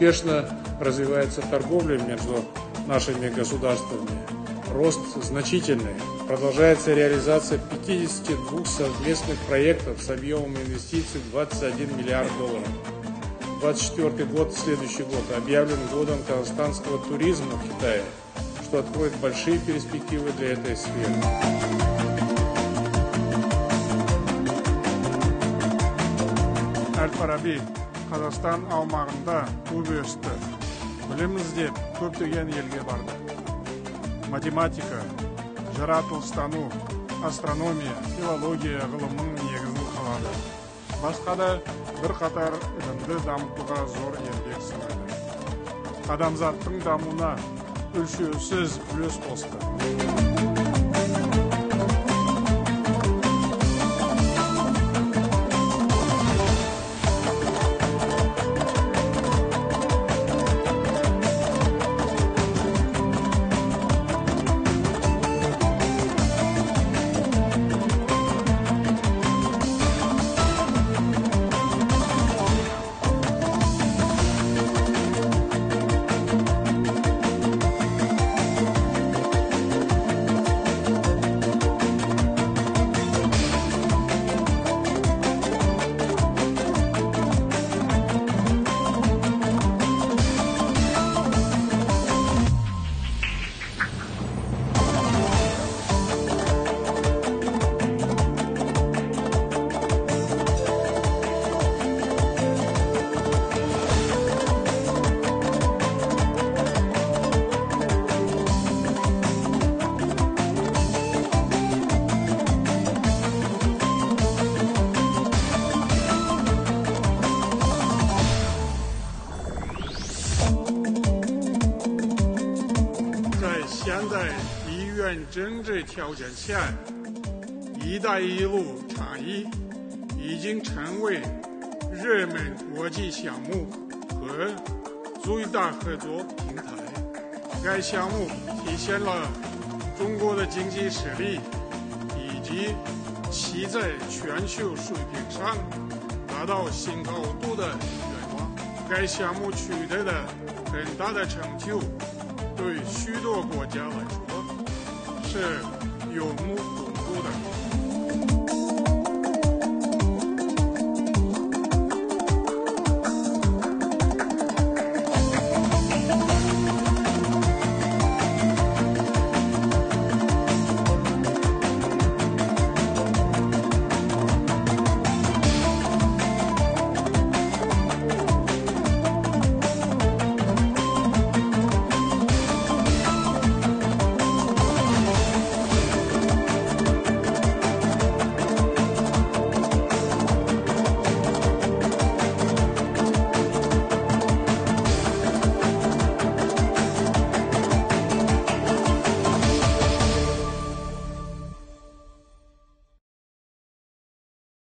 Успешно развивается торговля между нашими государствами. Рост значительный. Продолжается реализация 52 совместных проектов с объемом инвестиций в 21 миллиард долларов. 2024 год, следующий год, объявлен годом казахстанского туризма в Китае, что откроет большие перспективы для этой сферы. әл-фараби қазақстан аумағында туып өсті. Білім іздеп көптеген елге барды. Математика жаратылыстану астрономия филология ғылымының негізін қалады. Басқа да бірқатар ілімді дамытуға зор еңбек сіңірді. Адамзаттың дамуына өлшеусіз үлес қосты. 在医院政治条件下，“一带一路”倡议已经成为热门国际项目和最大合作平台。该项目体现了中国的经济实力以及其在全球水平上达到新高度的愿望。该项目取得了很大的成就，对许多国家来说。是有目共睹的。